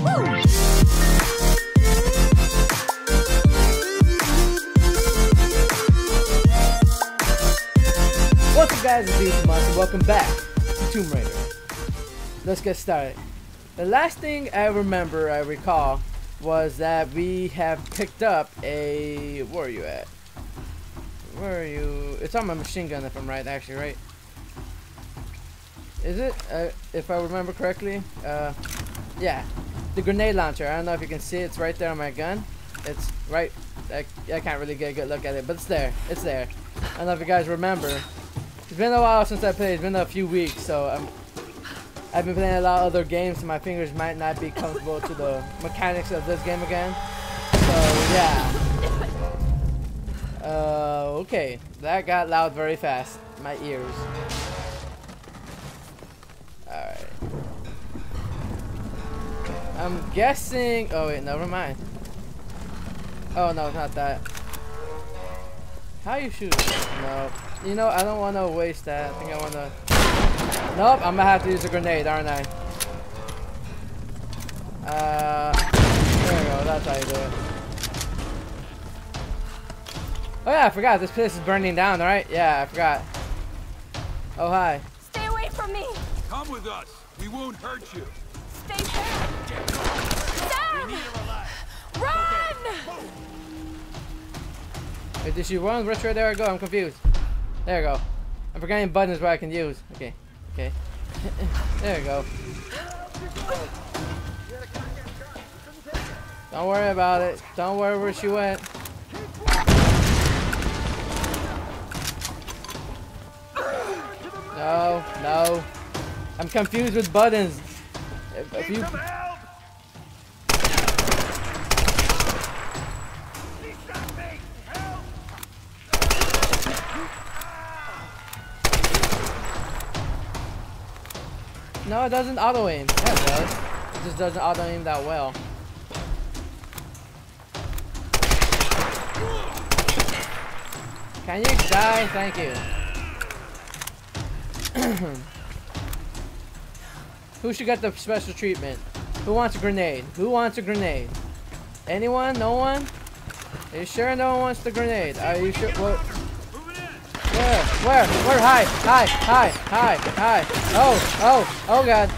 What's up guys, it's Beast Monster. Welcome back to Tomb Raider. Let's get started. The last thing I remember, I recall, was that we have picked up a... Where are you at? Where are you? It's on my machine gun if I'm right, actually, right? Is it? Uh, if I remember correctly? Uh, yeah. The grenade launcher. I don't know if you can see it. It's right there on my gun. It's right... I, I can't really get a good look at it, but it's there. It's there. I don't know if you guys remember. It's been a while since I played. It's been a few weeks, so I'm I've been playing a lot of other games, so my fingers might not be comfortable to the mechanics of this game again. So, yeah. Uh, okay. That got loud very fast. My ears. Alright. I'm guessing... Oh, wait, never mind. Oh, no, not that. How you shoot? No. You know, I don't want to waste that. I think I want to... Nope, I'm gonna have to use a grenade, aren't I? Uh, there we go, that's how you do it. Oh yeah, I forgot, this place is burning down, right? Yeah, I forgot. Oh, hi. Stay away from me! Come with us. We won't hurt you. Stay back! Sam! Run! Wait, did she run? Which way there I go? I'm confused. There you go. I'm forgetting buttons where I can use. Okay. Okay. there you go. Don't worry about it. Don't worry where she went. No, no. I'm confused with buttons. If, if you... No, it doesn't auto aim. Yeah, it does. It just doesn't auto aim that well. Can you die? Thank you. Who should get the special treatment? Who wants a grenade? Who wants a grenade? Anyone? No one? Are you sure no one wants the grenade? Are you sure? What? Where? Where? Where? Hi! Hi! Hi! Hi! Hi! Oh! Oh! Oh God!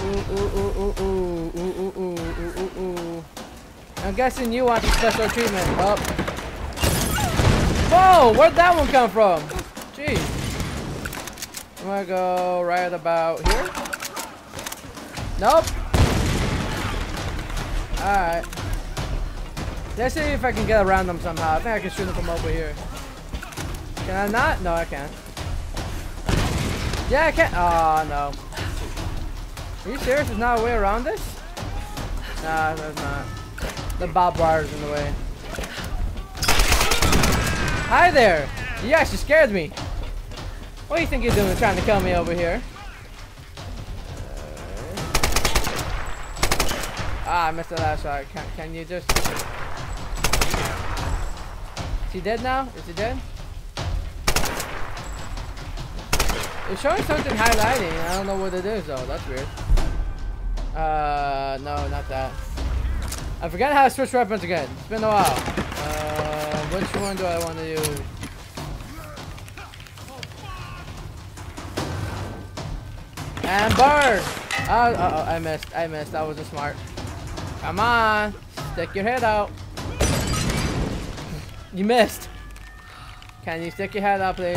Ooh, ooh, ooh, ooh, ooh, ooh, ooh, ooh, ooh. I'm guessing you want the special treatment. Oh. Whoa! Where'd that one come from? Jeez. I'm gonna go right about here. Nope. Alright. Let's see if I can get around them somehow. I think I can shoot them from over here. Can I not? No, I can't. Yeah, I can't. Oh, no. Are you serious? There's not a way around this? Nah, there's not. The barbed wire's in the way. Hi there! You actually scared me. What do you think you're doing trying to kill me over here? Ah, I missed the last shot. Can, can you just... Is he dead now? Is he dead? It's showing something highlighting. I don't know what it is though. That's weird. Uh, no, not that. I forgot how to switch weapons again. It's been a while. Uh, which one do I want to use? And burn! Oh, uh oh, I missed. I missed. That wasn't smart. Come on. Stick your head out. You missed. Can you stick your head out, please?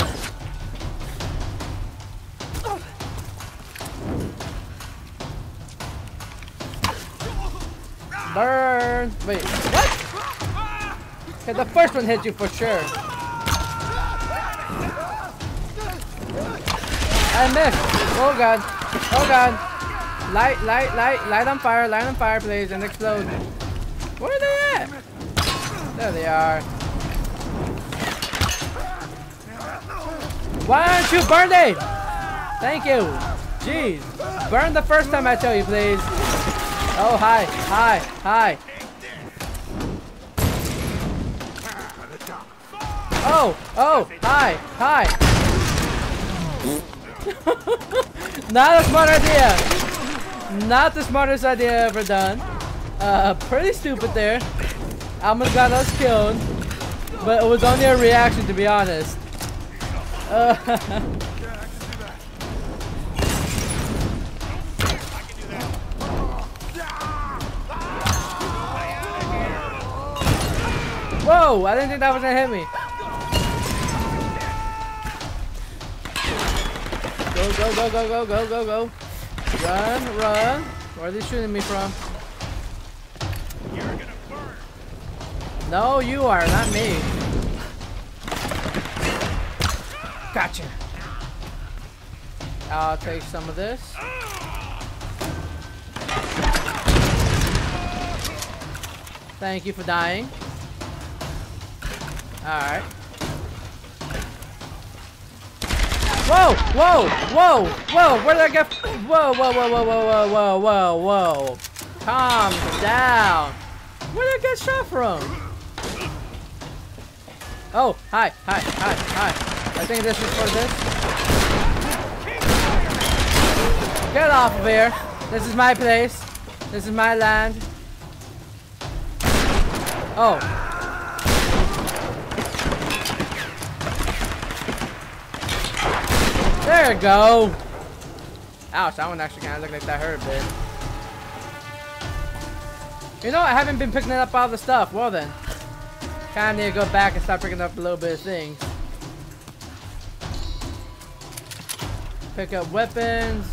Burn! Wait, what? Okay, the first one hit you for sure. I missed. Oh god. Oh god. Light, light, light, light on fire, light on fire, please, and explode. Where are they at? There they are. Why aren't you burned? Thank you. Jeez. Burn the first time I tell you, please. Oh, hi, hi, hi. Oh, oh, hi, hi. Not a smart idea. Not the smartest idea ever done. Uh, pretty stupid there. Almost got us killed. But it was only a reaction to be honest. Uh, Whoa! I didn't think that was gonna hit me. Go, go, go, go, go, go, go, go. Run, run. Where are they shooting me from? You're gonna burn. No, you are, not me. Gotcha. I'll take some of this. Thank you for dying. Alright. Whoa! Whoa! Whoa! Whoa! Where did I get? Whoa! Whoa! Whoa! Whoa! Whoa! Whoa! Whoa! Whoa! whoa. Calm down. Where did I get shot from? Oh! Hi! Hi! Hi! Hi! I think this is for this. Get off of here! This is my place. This is my land. Oh. There we go. Ouch, that one actually kind of looked like that hurt a bit. You know, I haven't been picking up all the stuff. Well then. Kinda need to go back and start picking up a little bit of things. Pick up weapons.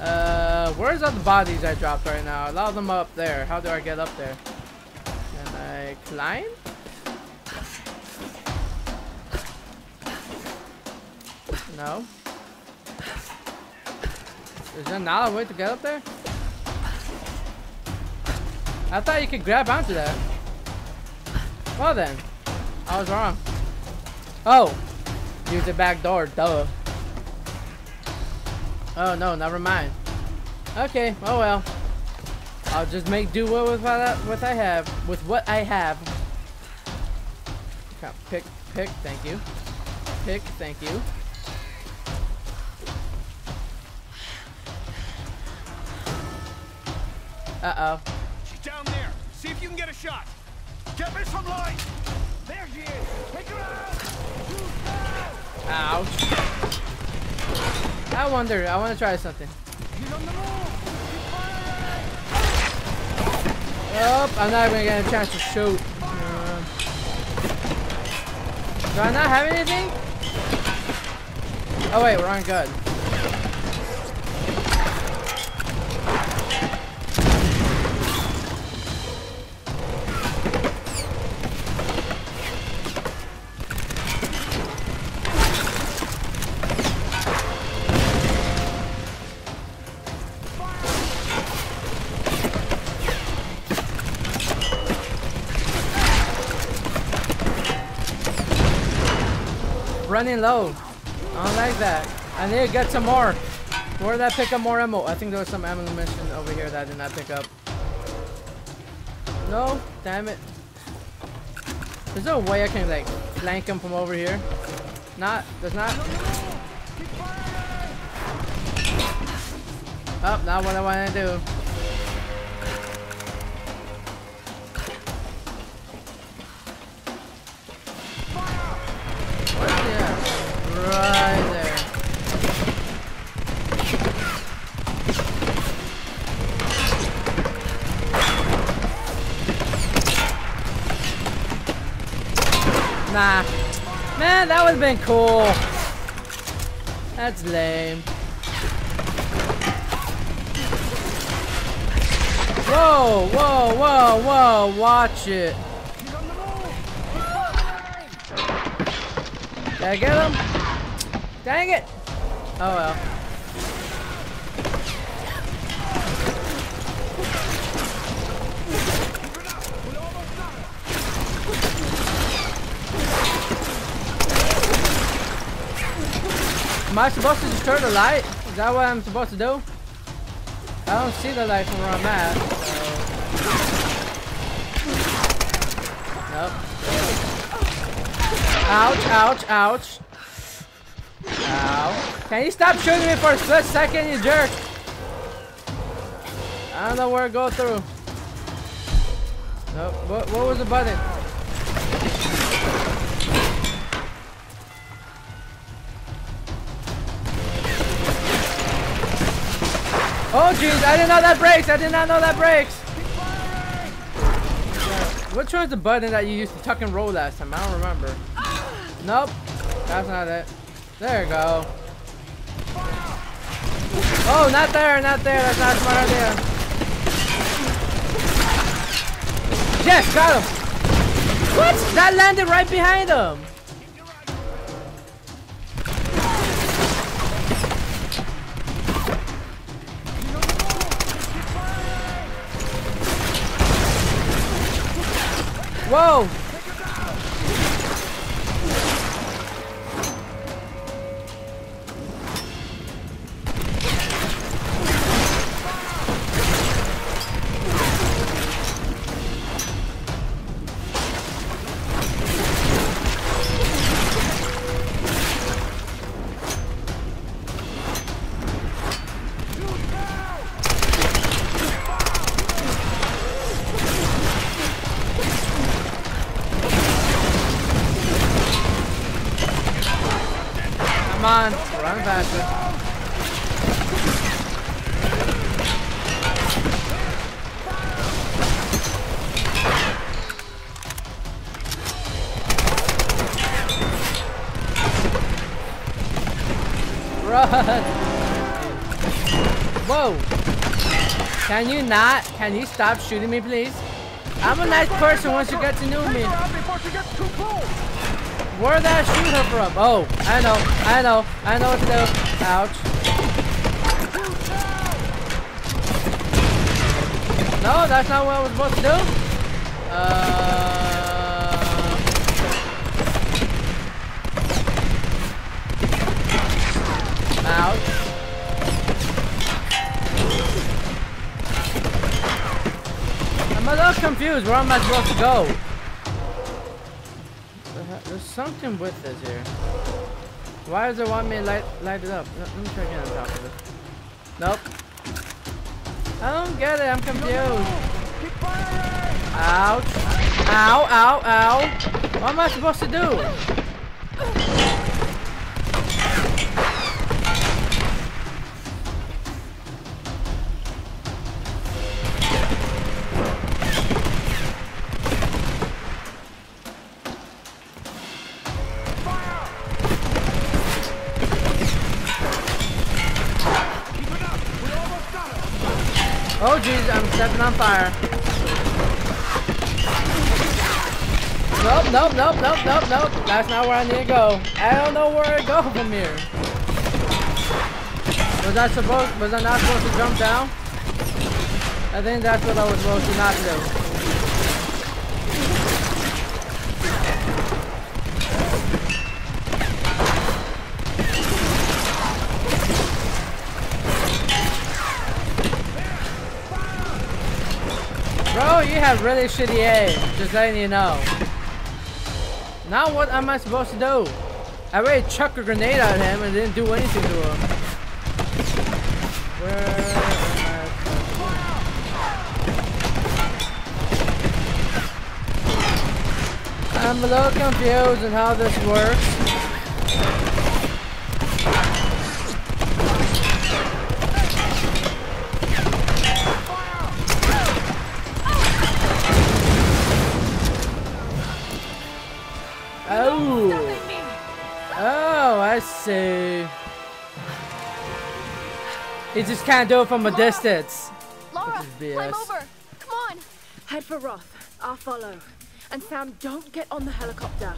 Uh, where's all the bodies I dropped right now? A lot of them are up there. How do I get up there? Can I climb? No. Is there not a way to get up there? I thought you could grab onto that. Well then, I was wrong. Oh, use the back door, duh. Oh no, never mind. Okay, oh well. I'll just make do with what I, what I have. With what I have. Pick, pick, thank you. Pick, thank you. Uh-oh. She's down there. See if you can get a shot. Get me some light. There she is. Take her out. Ouch. I wonder, I want to try something. She's on the move. Oh, I'm not even getting a chance to shoot. Uh, do I not have anything? Oh wait, we're on good. Running low. I don't like that. I need to get some more. Where did I pick up more ammo? I think there was some ammunition over here that I did not pick up. No? Damn it. There's no way I can like flank him from over here. Not. There's not. Oh, not what I want to do. That would have been cool. That's lame. Whoa, whoa, whoa, whoa, watch it. Did I get him? Dang it. Oh well. Am I supposed to turn the light? Is that what I'm supposed to do? I don't see the light from where I'm at. Nope. Ouch, ouch, ouch. Ow. Can you stop shooting me for a split second, you jerk? I don't know where to go through. Nope. What, what was the button? Oh jeez, I didn't know that breaks. I did not know that breaks. Yeah, Which one's the button that you used to tuck and roll last time? I don't remember. Nope, that's not it. There you go. Oh, not there, not there. That's not a smart idea. Yes, got him. What? That landed right behind him. Whoa! Can you not? Can you stop shooting me, please? I'm a nice person once you get to know me. Where'd that shoot her from? Oh, I know, I know, I know what to do. Ouch. No, that's not what I was supposed to do. Uh. Confused. Where am I supposed to go? There's something with this here. Why does it want me to light, light it up? Let me try again on top of it. Nope. I don't get it. I'm confused. Ouch. Ow, ow, ow. What am I supposed to do? Nope, nope, nope, nope, nope. That's not where I need to go. I don't know where to go from here. Was I supposed was I not supposed to jump down? I think that's what I was supposed to not do. Bro, you have really shitty aim. Just letting you know. Now what am I supposed to do? I already chucked a grenade at him and didn't do anything to him. Where am I I'm a little confused on how this works. He just can't do it from a distance. Lara, climb over. Come on. Head for Roth. I'll follow. And Sam, don't get on the helicopter.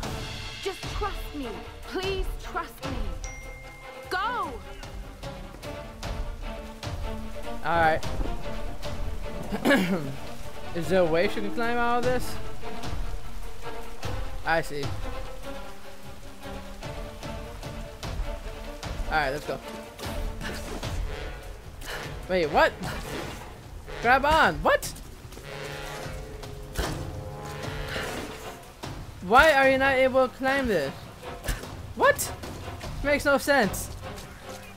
Just trust me. Please trust me. Go. Alright. Is there a way she can climb out of this? I see. Alright, let's go. Wait, what? Grab on. What? Why are you not able to climb this? What? Makes no sense.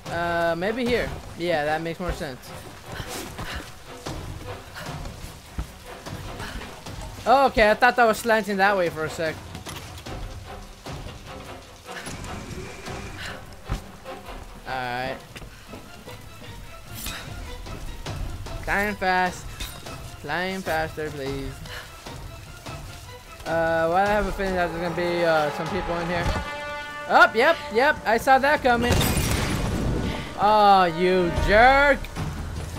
Uh, maybe here. Yeah, that makes more sense. Oh, okay, I thought that was slanting that way for a sec. Alright. Flying fast. Flying faster, please. Uh, well, I have a feeling that there's gonna be uh, some people in here. Oh, yep, yep, I saw that coming. Oh, you jerk!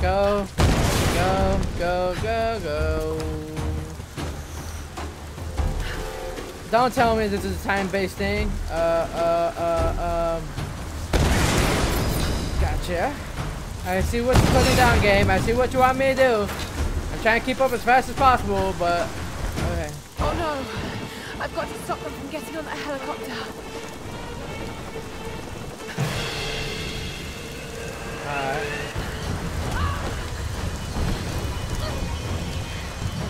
Go, go, go, go, go. Don't tell me this is a time-based thing. Uh, uh, uh, um. Gotcha. I see what you're putting down, game. I see what you want me to do. I'm trying to keep up as fast as possible, but... Okay. Oh no! I've got to stop them from getting on that helicopter. Alright.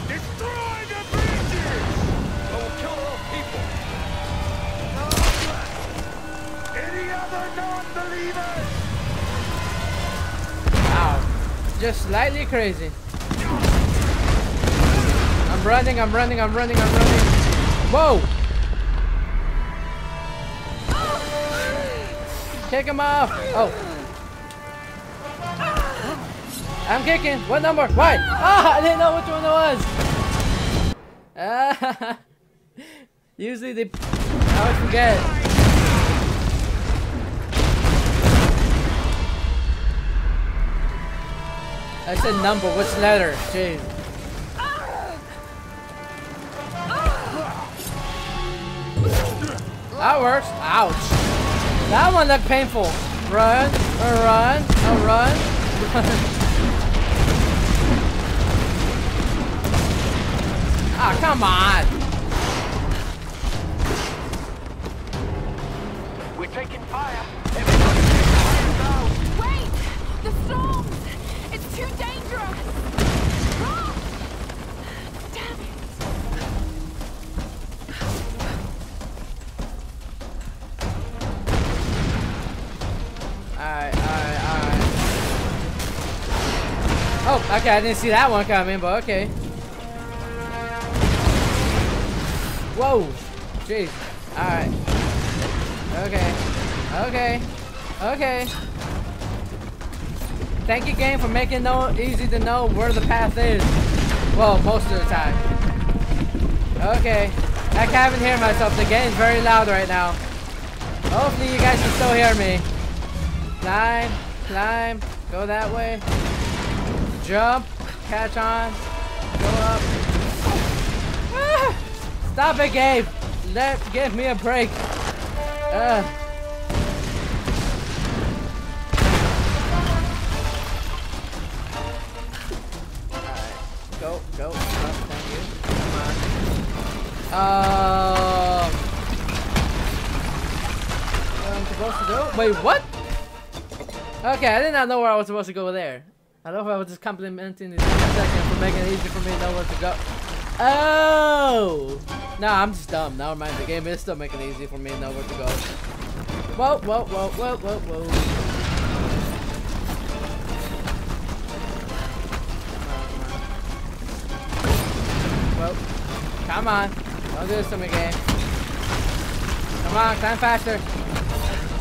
Destroy the bridges! Or we'll kill all people. Any other non-believers? Just slightly crazy. I'm running, I'm running, I'm running, I'm running. Whoa! Kick him off! Oh. I'm kicking. What number? Why? Ah, I didn't know which one it was. Ah. Usually they. I always forget. I said number. Which letter? Jeez. That works. Ouch. That one looked painful. Run, a run, a run, run. Ah, come on. We're taking fire. Okay, I didn't see that one coming, but okay. Whoa! Jeez. Alright. Okay. Okay. Okay. Thank you, game, for making it know easy to know where the path is. Well, most of the time. Okay. I can't even hear myself. The game's very loud right now. Hopefully you guys can still hear me. Climb, climb, go that way. Jump, catch on, go up. Ah, stop it, Gabe. Let give me a break. Uh. Go, go, thank you. Come on. Um, what I'm supposed to do? Wait, what? Okay, I did not know where I was supposed to go there. I know if I was just complimenting the second for making it easy for me to know where to go. Oh! Nah, I'm just dumb. Never mind. The game is still making it easy for me to know where to go. Whoa, whoa, whoa, whoa, whoa, whoa. Whoa. Come on. Don't do this to me, game. Come on, climb faster.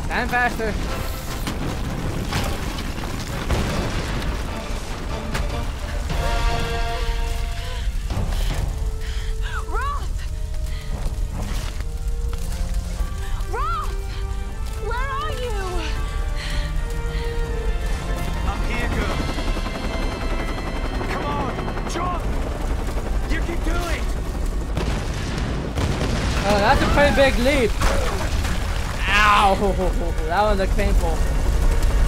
Climb faster. Pretty big leap. Ow! That one looked painful.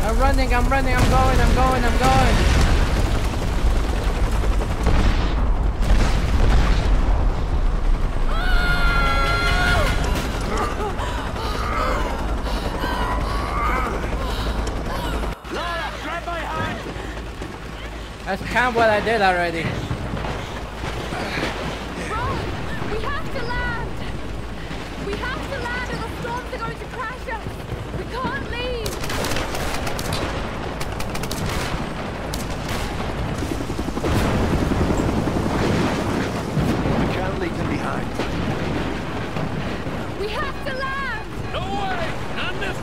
I'm running, I'm running, I'm going, I'm going, I'm going. That's kind of what I did already.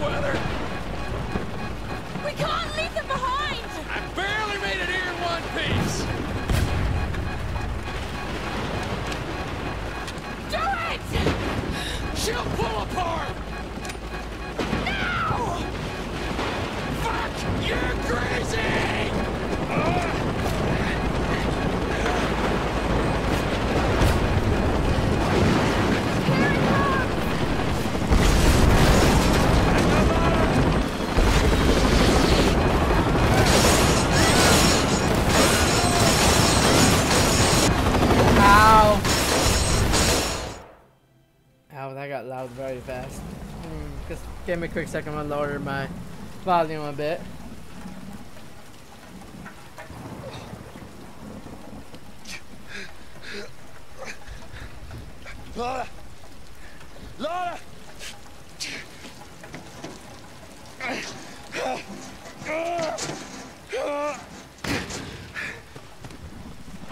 weather. Give me a quick second. I'm gonna lower my volume a bit.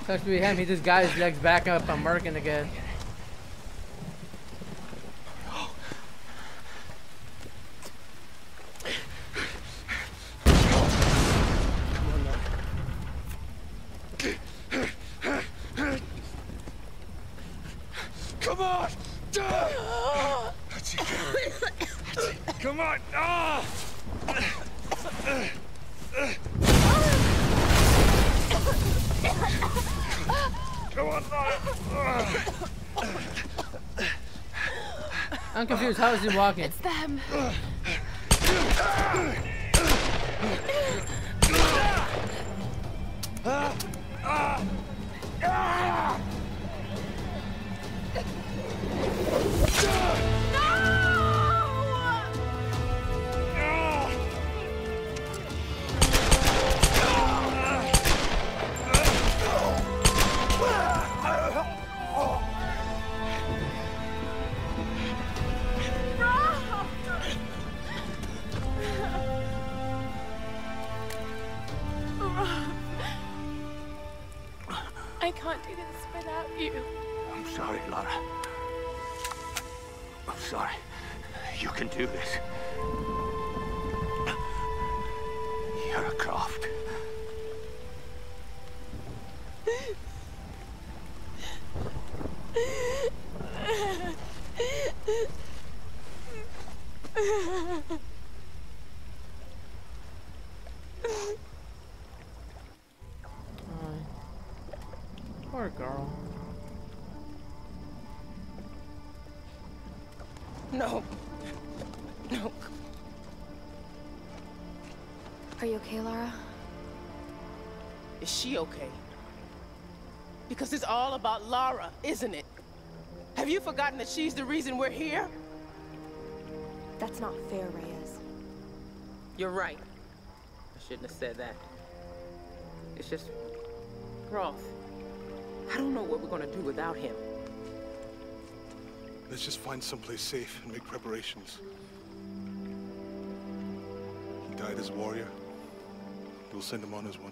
Sucks to be him. He just got his legs back up. I'm working again. Come on! That's it. That's it. Come on! Ah! Come on, Lara! I'm confused. How is he walking? It's them. Are you okay, Lara? Is she okay? Because it's all about Lara, isn't it? Have you forgotten that she's the reason we're here? That's not fair, Reyes. You're right. I shouldn't have said that. It's just... Roth. I don't know what we're gonna do without him. Let's just find someplace safe and make preparations. He died as a warrior. We'll send him on as one.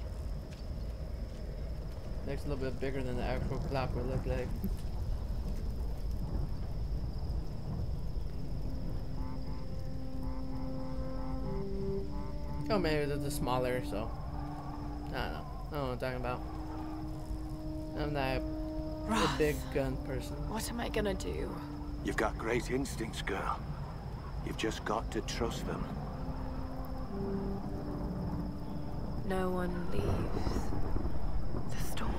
Looks a little bit bigger than the actual Glock would look like. Oh, maybe they're just smaller, so. I don't know. I don't know what I'm talking about. I'm not a big gun person. what am I gonna do? You've got great instincts, girl. You've just got to trust them. No one leaves. The storms.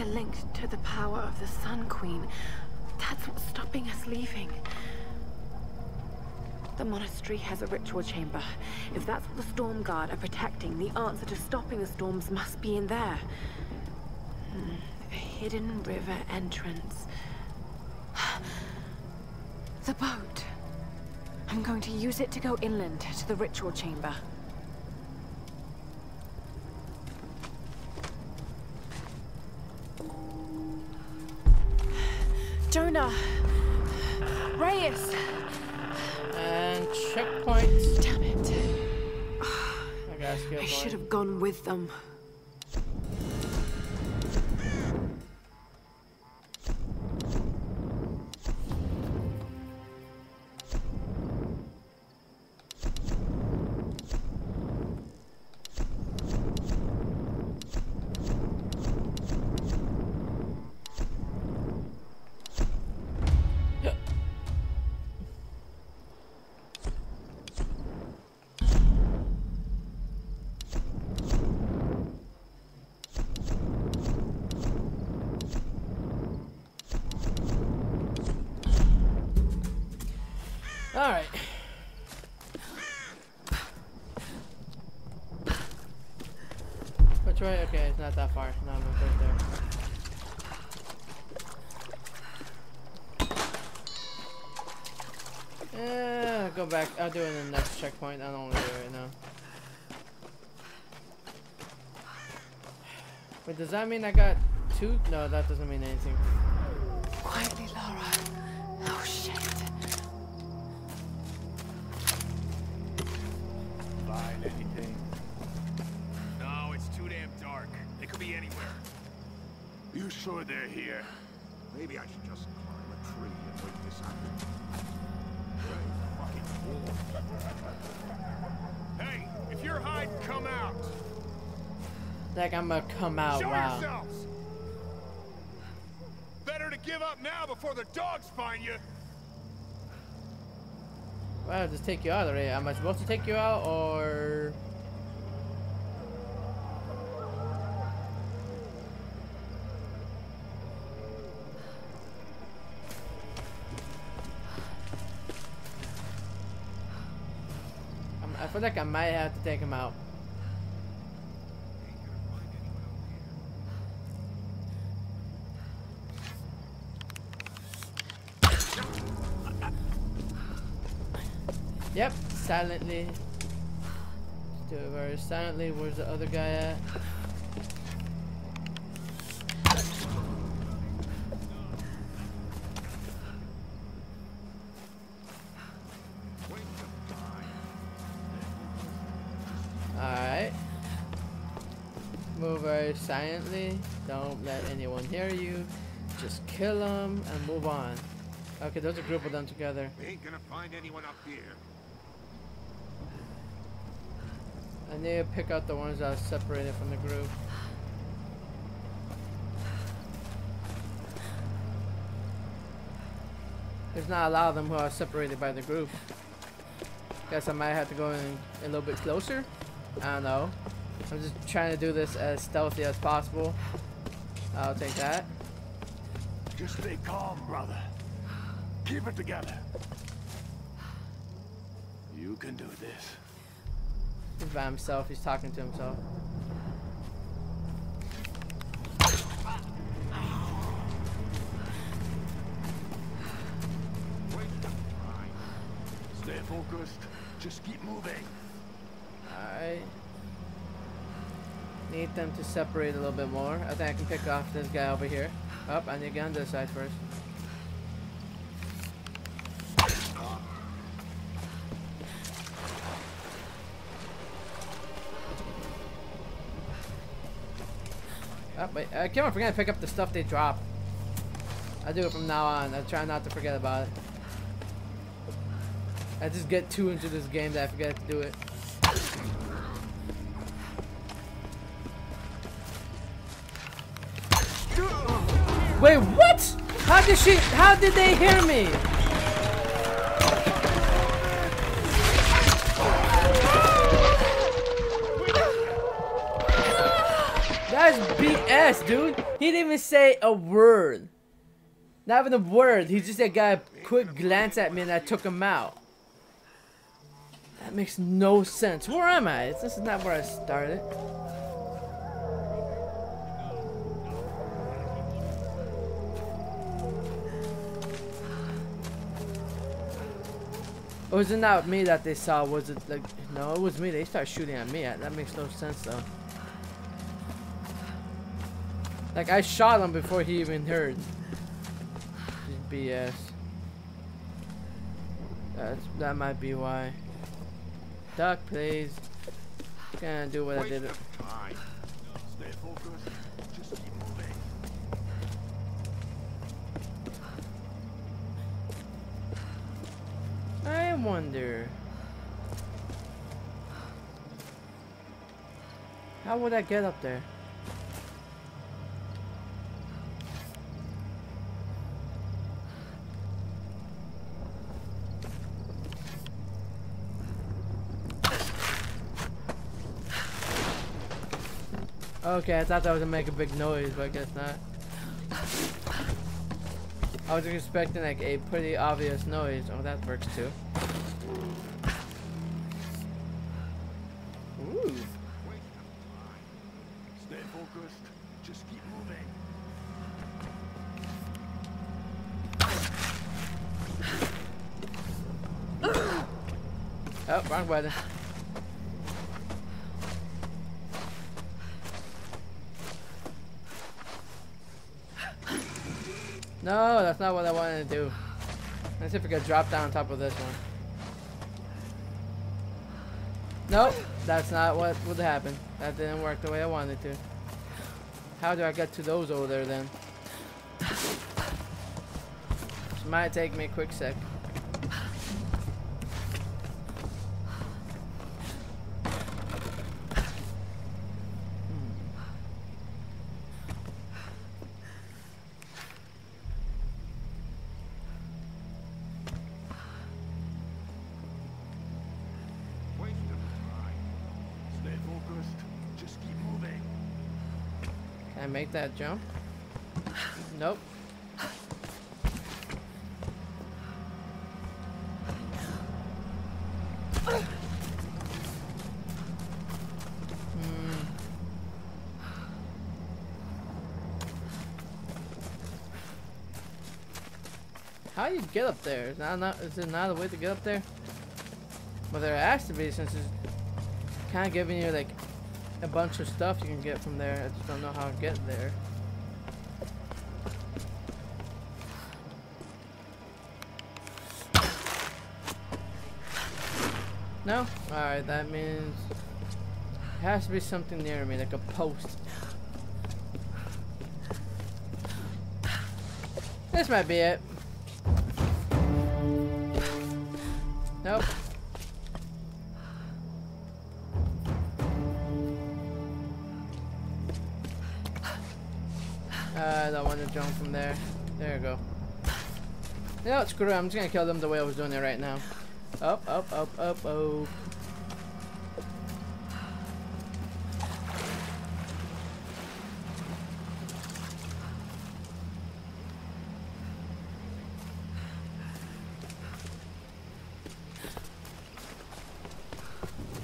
They're linked to the power of the Sun Queen. That's what's stopping us leaving. The monastery has a ritual chamber. If that's what the Storm Guard are protecting, the answer to stopping the storms must be in there. Hmm, A hidden river entrance. The boat. I'm going to use it to go inland to the ritual chamber. Jonah! Reyes! And checkpoint. Damn it. I I should have gone with them. I'll do it in the next checkpoint. I don't want to do it right now. Wait, does that mean I got two? No, that doesn't mean anything. Quietly, Lara. Oh, shit. Find anything? No, it's too damn dark. They could be anywhere. You sure they're here? Maybe I should just climb a tree and wait this out. Like I'm gonna come out. Show wow. yourselves. Better to give up now before the dogs find you. Well, just take you out already. Am I supposed to take you out or? I feel like I might have to take him out. Yep, silently. Do it very silently. Where's the other guy at? Alright. Move very silently. Don't let anyone hear you. Just kill them and move on. Okay, there's a group of them together. We ain't gonna find anyone up here. I need to pick out the ones that are separated from the group. There's not a lot of them who are separated by the group. Guess I might have to go in a little bit closer. I don't know. I'm just trying to do this as stealthy as possible. I'll take that. Just stay calm, brother. Keep it together. You can do this. He's by himself. He's talking to himself. Stay focused. Just keep moving. Alright. Need them to separate a little bit more. I think I can pick off this guy over here. Up, I need to get on this side first. Oh, uh, wait, I keep on forgetting to pick up the stuff they drop. I do it from now on. I try not to forget about it. I just get too into this game that I forget to do it. Wait, what? How did she? How did they hear me? BS, dude. He didn't even say a word. Not even a word. He just got a quick glance at me and I took him out. That makes no sense. Where am I? This is not where I started. Was it not me that they saw? Was it like, no, it was me. They started shooting at me. That makes no sense though. Like I shot him before he even heard. BS. That's, that might be why. Duck, please. Can't do what I did. Stay focused. Just keep moving. I wonder. How would I get up there? Okay, I thought that was gonna make a big noise, but I guess not. I was expecting like a pretty obvious noise. Oh, that works too. Ooh. Stay focused. Just keep moving. Oh, wrong button. No, that's not what I wanted to do. We can drop down on top of this one. Nope, that's not what would happen. That didn't work the way I wanted to. How do I get to those over there then? This might take me a quick sec. That jump? Nope. Hmm. How do you get up there? Is, that not, is there not a way to get up there? Well, there has to be since it's kind of giving you like a bunch of stuff you can get from there. I just don't know how to get there. No? Alright, that means it has to be something near me, like a post. This might be it. Nope. Uh, I don't want to jump from there. There you go. What, screw it. I'm just gonna kill them the way I was doing it right now. Up, up, up, up, up.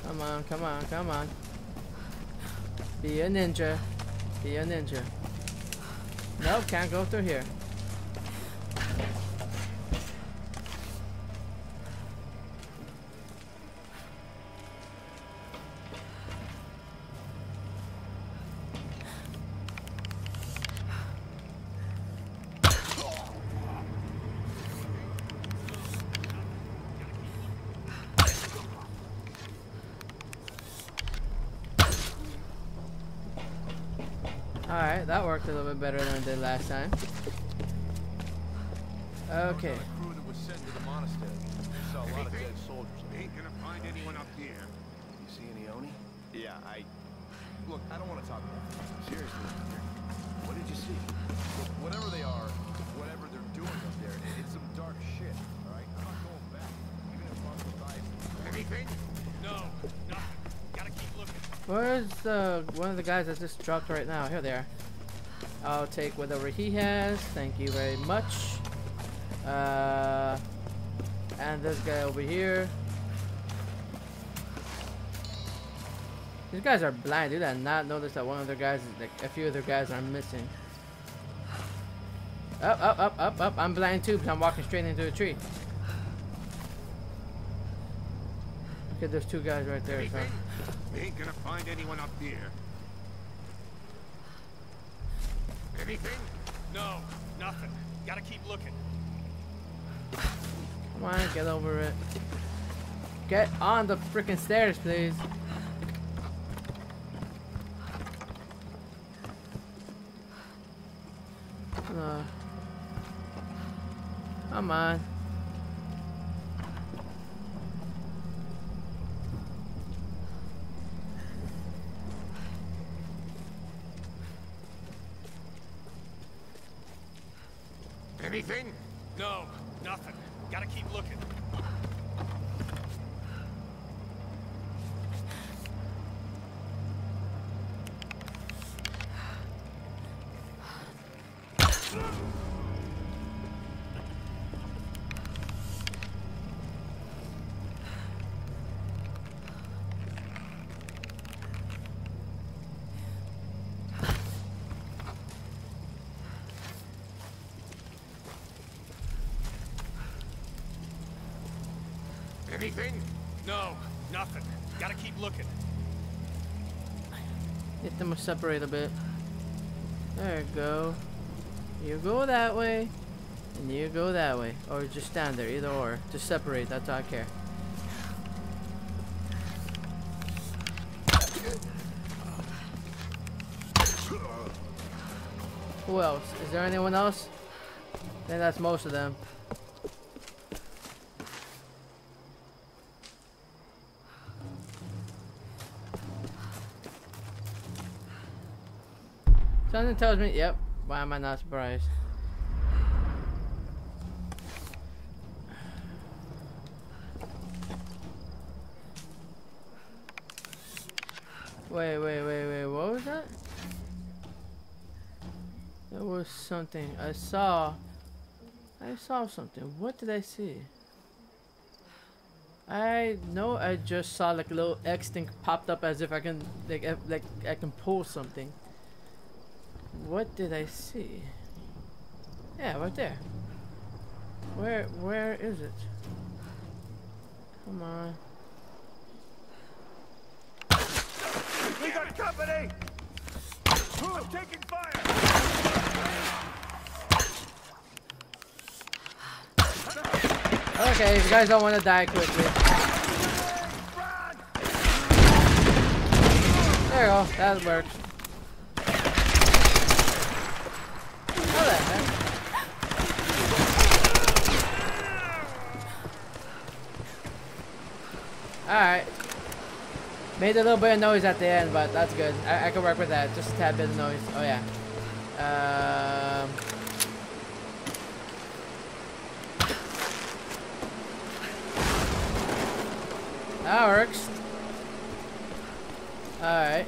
Come on, come on, come on. Be a ninja. Be a ninja. Nope, can't go through here. Alright, that worked a little bit better than it did last time. Okay. Crew that was sent to the monastery. Saw a lot of dead soldiers. Ain't gonna find anyone up here. You See any Oni? Yeah, I... Look, I don't want to talk about it. Seriously, What did you see? Look, whatever they are, whatever they're doing up there, it's some dark shit, all right? I'm not going back, even if I'm alive. Anything? No, nothing. Where's uh, one of the guys that just dropped right now? Here they are. I'll take whatever he has. Thank you very much. Uh, and this guy over here. These guys are blind. Did I not notice that one of their guys, like a few of their guys are missing? Up, up, up, up, up. I'm blind too because I'm walking straight into a tree. Okay, there's two guys right there. So. Anything? Ain't gonna find anyone up here. Anything? No, nothing. Gotta keep looking. Come on, get over it. Get on the freaking stairs, please. Uh, come on. Anything? No, nothing. Gotta keep looking. Anything? No, nothing. Gotta keep looking. Get them to separate a bit. There you go. You go that way, and you go that way. Or just stand there, either or. Just separate, that's all I care. Who else? Is there anyone else? I think that's most of them. Something tells me, yep. Why am I not surprised? Wait, wait, wait, wait. What was that? There was something. I saw. I saw something. What did I see? I know I just saw like a little X thing popped up as if I can like I- like I can pull something. What did I see? Yeah, right there. Where where is it? Come on. We got company! I'm taking fire! Okay, if you guys don't want to die quickly. There you go, that works. Oh, that, heck? Alright. Made a little bit of noise at the end, but that's good. I, I can work with that. Just a tad bit of noise. Oh, yeah. Um... That works. Alright.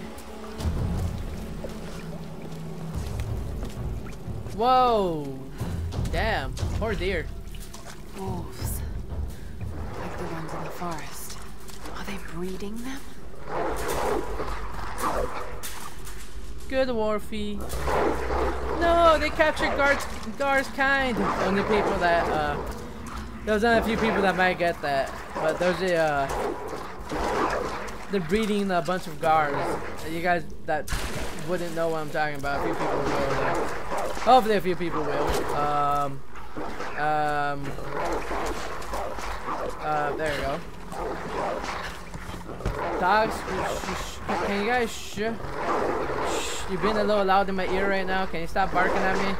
Whoa! Damn, poor deer. Wolves. Like the ones in the forest. Are breeding them? Good Warfy. No, they captured Gar's, Gar's kind. Only people that, uh, there's only a few people that might get that. But there's a, uh, they're breeding a bunch of Gars. You guys that wouldn't know what I'm talking about, a few people will. Though. Hopefully a few people will. Um, um, uh, there you go. Dogs, can you guys sh? Shh, you're being a little loud in my ear right now. Can you stop barking at me?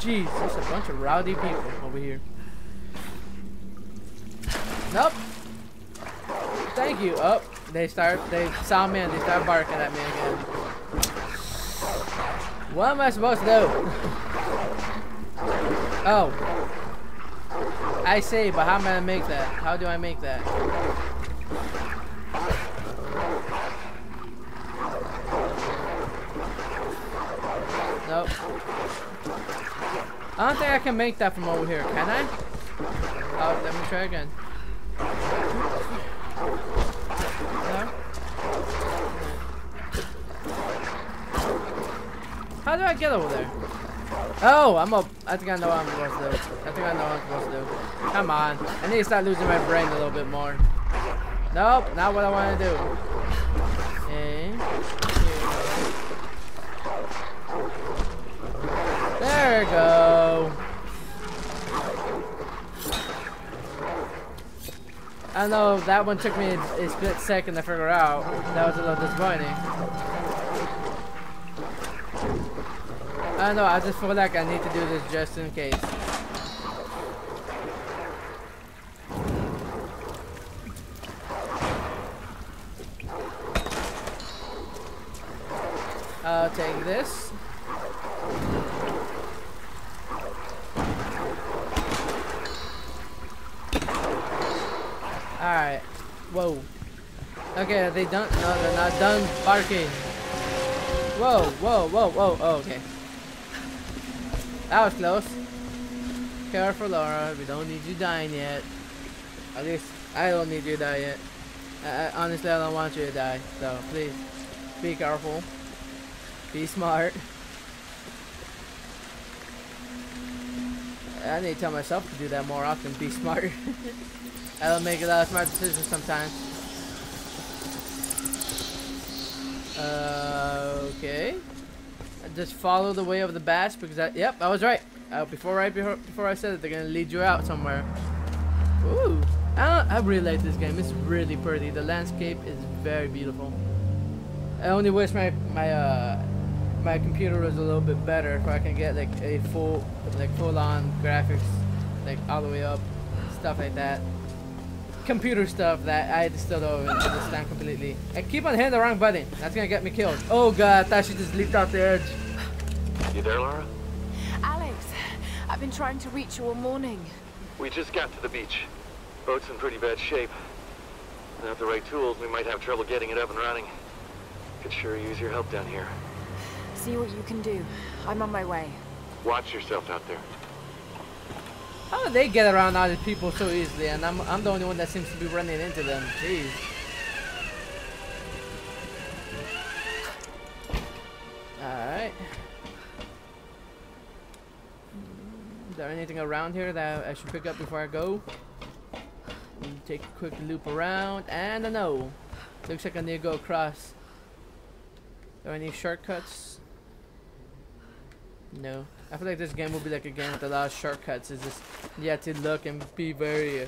Jeez, there's a bunch of rowdy people over here. Nope. Thank you. Oh, they start, they saw me and they start barking at me again. What am I supposed to do? Oh. I say, but how am I gonna make that? How do I make that? Nope. I don't think I can make that from over here, can I? Oh, let me try again. How do I get over there? Oh, I'm up. I think I know what I'm supposed to do. I think I know what I'm supposed to do. Come on. I need to start losing my brain a little bit more. Nope, not what I want to do. Okay. There go. I know that one took me a split second to figure out. That was a little disappointing. I don't know, I just feel like I need to do this just in case. I'll take this. Alright. Whoa. Okay, are they done? No, they're done barking. Whoa, whoa, whoa, whoa. Oh, okay. That was close. Careful, Lara. We don't need you dying yet. At least, I don't need you to die yet. I, I, honestly, I don't want you to die. So, please, be careful. Be smart. I need to tell myself to do that more often. Be smart. I don't make a lot of smart decisions sometimes. Uh, okay. Just follow the way of the bats because I, yep, I was right. Uh, before right before, before I said it, they're gonna lead you out somewhere. Ooh, I, I really like this game. It's really pretty. The landscape is very beautiful. I only wish my my uh my computer was a little bit better so I can get like a full like full on graphics like all the way up stuff like that computer stuff that I still don't understand completely I keep on hitting the wrong button that's gonna get me killed oh god that she just leaped off the edge You there, Lara? Alex, I've been trying to reach you all morning. We just got to the beach. Boat's in pretty bad shape. Without the right tools, we might have trouble getting it up and running. Could sure use your help down here. See what you can do. I'm on my way. Watch yourself out there. How do they get around these people so easily and I'm, I'm the only one that seems to be running into them jeez alright hmm, Is there anything around here that I should pick up before I go? Take a quick loop around, and a no. Looks like I need to go across. Are there any shortcuts? No. I feel like this game will be like a game with a lot of shortcuts. It's just you have to look and be very.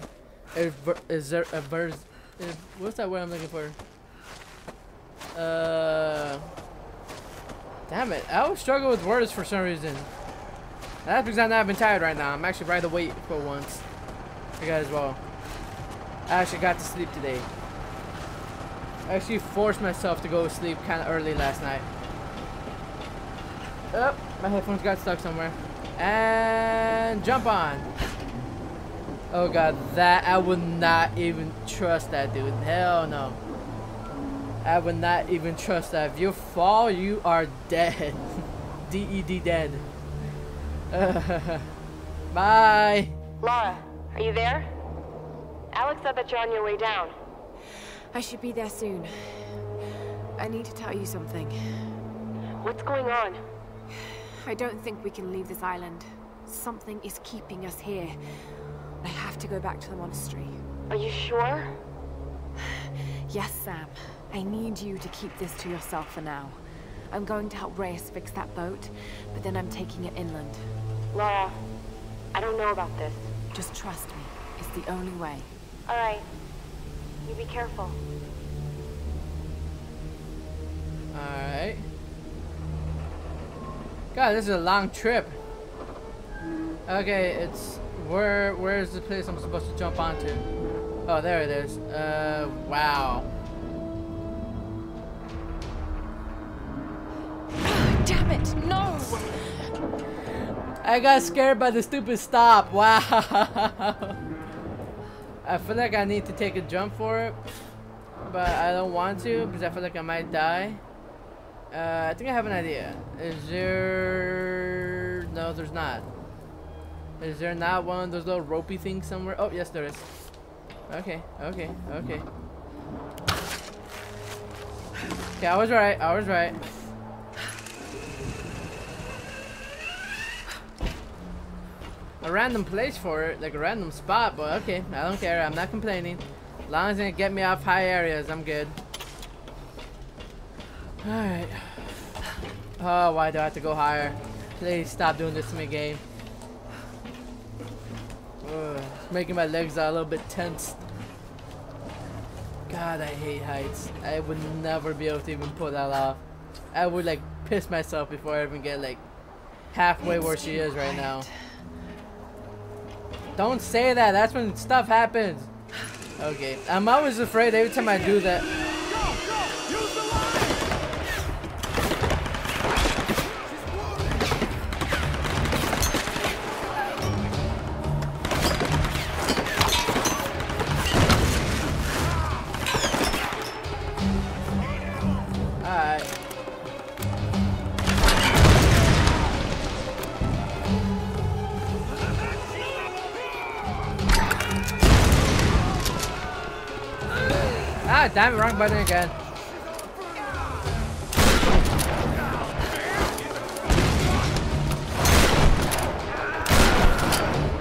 Uh, is there a verse? What's that word I'm looking for? Uh. Damn it! I always struggle with words for some reason. That's because I've been tired right now. I'm actually rather wait for once. You guys as well. I actually got to sleep today. I actually forced myself to go to sleep kind of early last night. Oh, my headphones got stuck somewhere. And jump on. Oh god, that I would not even trust that dude. Hell no. I would not even trust that. If you fall, you are dead. D-E-D dead. Bye. Lara, are you there? Alex said that you're on your way down. I should be there soon. I need to tell you something. What's going on? I don't think we can leave this island. Something is keeping us here. I have to go back to the monastery. Are you sure? Yes, Sam. I need you to keep this to yourself for now. I'm going to help Reyes fix that boat, but then I'm taking it inland. Lara, I don't know about this. Just trust me. It's the only way. All right. You be careful. Alright. God, this is a long trip. Okay, it's where where's the place I'm supposed to jump onto? Oh, there it is. Uh, wow. Damn it! No! I got scared by the stupid stop. Wow. I feel like I need to take a jump for it, but I don't want to because I feel like I might die. Uh, I think I have an idea. Is there... No, there's not. Is there not one of those little ropey things somewhere? Oh, yes, there is. Okay, okay, okay. Okay, I was right. I was right. A random place for it, like a random spot, but okay, I don't care. I'm not complaining. As long as it get me off high areas, I'm good. Alright. Oh, why do I have to go higher? Please stop doing this to me, game. Ugh, it's making my legs a little bit tense. God, I hate heights. I would never be able to even pull that off. I would like piss myself before I even get like halfway where she is right now. Don't say that. That's when stuff happens. Okay. I'm always afraid every time I do that. Damn it, wrong button again.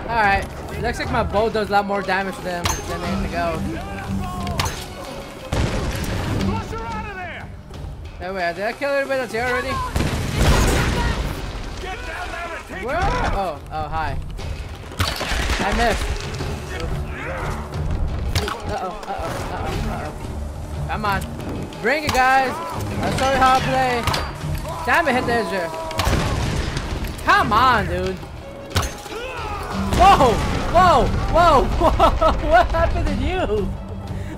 Alright, looks like my bow does a lot more damage than have to go. Hey, wait, did I kill everybody that's here already? Where? Oh, oh, hi. I missed. Uh-oh, uh-oh, uh-oh, uh-oh. Come on. Bring it, guys. I'll show you how to play. Damn it, hit edge. Come on, dude. Whoa! Whoa! Whoa! Whoa! What happened to you?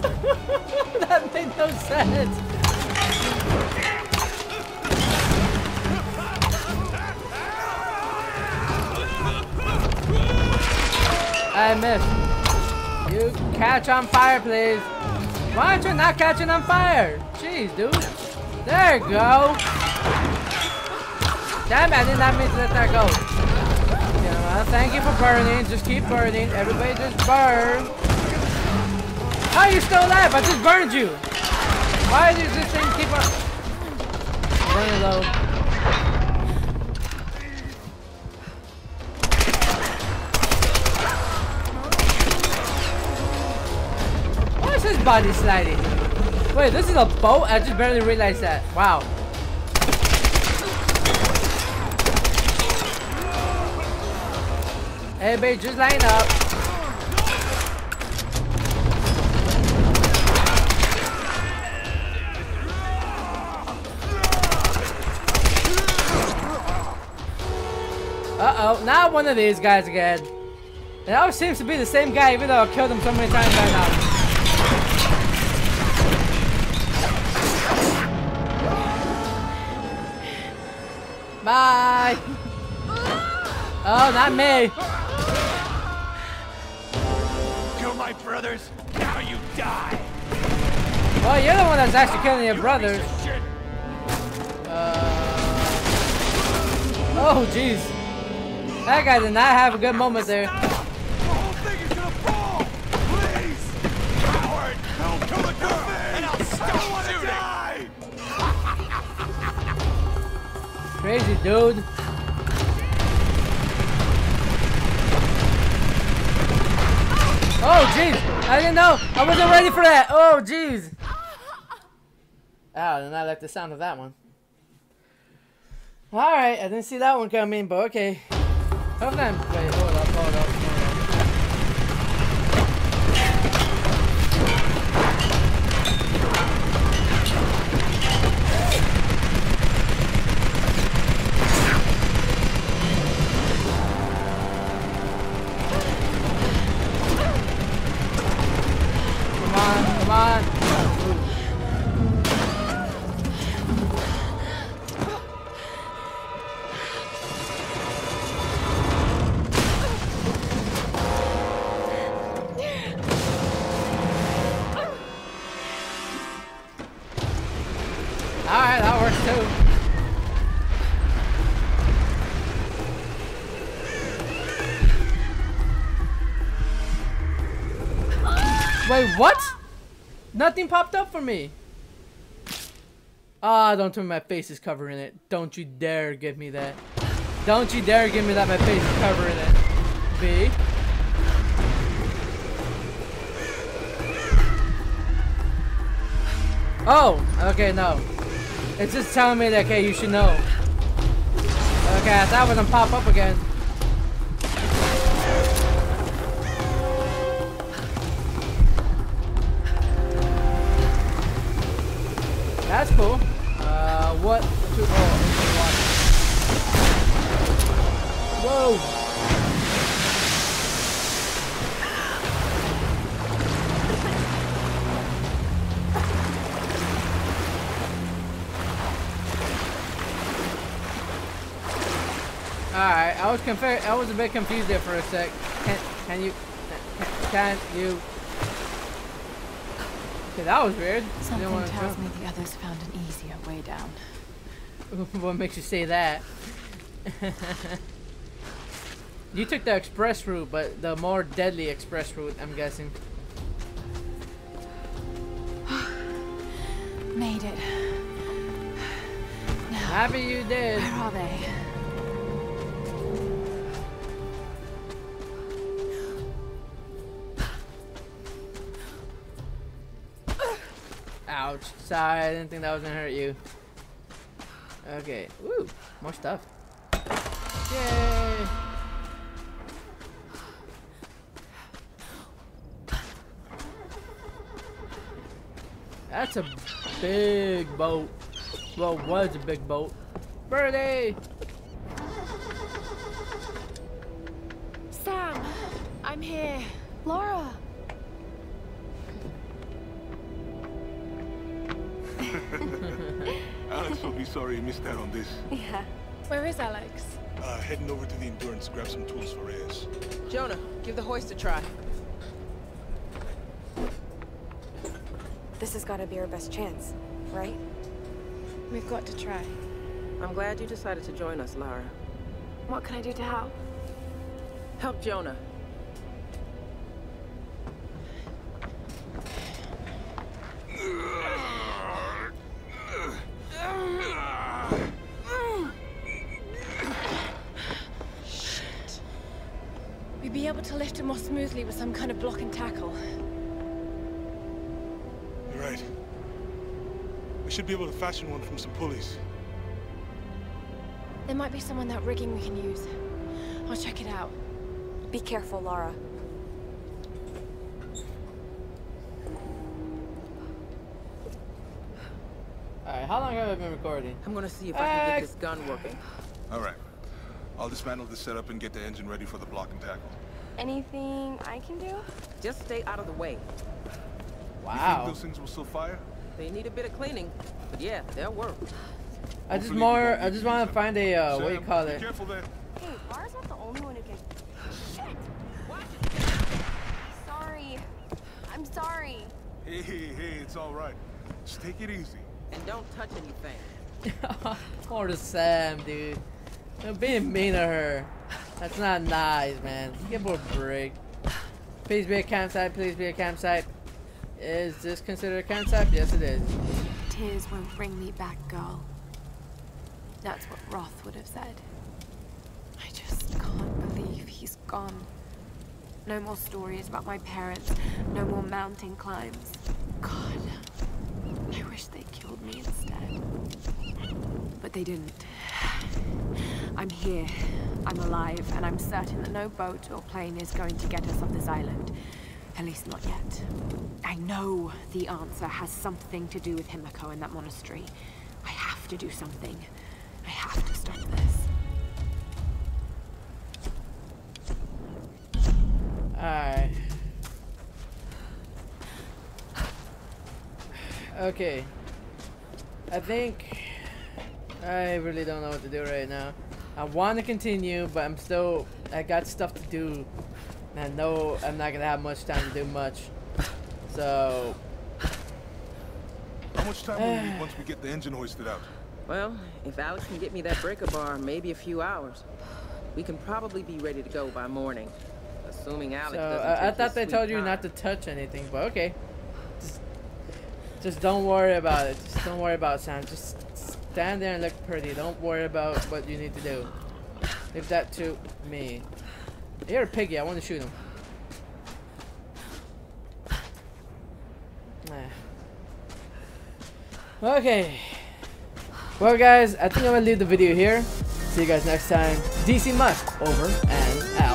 that made no sense. I missed. You catch on fire, please. Why aren't you not catching on fire? Jeez, dude. There you go. Damn it, I did not mean to let that go. Know, uh, thank you for burning. Just keep burning. Everybody just burn. How are you still alive? I just burned you. Why does this thing keep on burning low? Body sliding? Wait, this is a boat? I just barely realized that. Wow. Hey, babe, just line up. Uh-oh, not one of these guys again. It always seems to be the same guy even though I killed him so many times right now. Bye! Oh, not me! Kill my brothers, now you die! Well, you're the one that's actually killing your brothers. Piece of shit. Uh, oh, jeez. That guy did not have a good moment there. Crazy dude. Oh, jeez. I didn't know. I wasn't ready for that. Oh, jeez. Ah, oh, and I like the sound of that one. Alright, I didn't see that one coming, but okay. Hold on. Nothing popped up for me. Ah, don't tell me my face is covering it. Don't you dare give me that. Don't you dare give me that my face is covering it. B. Oh, okay, no. It's just telling me that, okay, you should know. Okay, I thought it was gonna pop up again. That's cool. Uh, what to, oh, Whoa! Alright, I was conf- I was a bit confused there for a sec. Can, can you, can, can you? Okay, that was weird. Something tells me the others found an easier way down. what makes you say that? you took the express route, but the more deadly express route, I'm guessing. Made it. Now, Happy you did. Where are they? Ouch. Sorry, I didn't think that was gonna hurt you. Okay. Woo! More stuff. Yay! That's a big boat. Well, was a big boat. Birdie! Sam! I'm here. Lara! Alex will be sorry he missed out on this. Yeah. Where is Alex? Uh, heading over to the Endurance, grab some tools for Reyes. Jonah, give the hoist a try. This has got to be our best chance, right? We've got to try. I'm glad you decided to join us, Lara. What can I do to help? Help Jonah. Lift him more with some kind of block and tackle. You're right. We should be able to fashion one from some pulleys. There might be some on that rigging we can use. I'll check it out. Be careful, Lara. Alright, how long have I been recording? I'm gonna see if I can get this gun working. All right. I'll dismantle the setup and get the engine ready for the block and tackle. Anything I can do? Just stay out of the way. You think Wow. those things will still fire? They need a bit of cleaning, but yeah, they'll work. I just more, I just to want to find a, uh, what do you call be it? careful there. Hey, Lara's not the only one who gets... Shit! Sorry. I'm sorry. Hey, hey, hey, it's all right. Just take it easy. And don't touch anything. Poor the Sam, dude. You're being mean to her. That's not nice, man. Give a break. Please be a campsite. Please be a campsite. Is this considered a campsite? Yes, it is. Tears won't bring me back, girl. That's what Roth would have said. I just can't believe he's gone. No more stories about my parents. No more mountain climbs. God, I wish they killed me instead. But they didn't. I'm here. I'm alive, and I'm certain that no boat or plane is going to get us off this island. At least not yet. I know the answer has something to do with Himiko and that monastery. I have to do something. I have to Okay. I think I really don't know what to do right now. I want to continue, but I'm still I got stuff to do. And I know I'm not gonna have much time to do much. So How much time will we need once we get the engine hoisted out? Well, if Alex can get me that breaker bar, maybe a few hours. We can probably be ready to go by morning. Assuming Alex So doesn't uh, I thought they sweet told you not to touch anything, but okay. Just, don't worry about it. Just don't worry about Sam. Just stand there and look pretty. Don't worry about what you need to do. Leave that to me. You're a piggy. I want to shoot him. Okay. Well, guys, I think I'm gonna leave the video here. See you guys next time. DCMust over and out.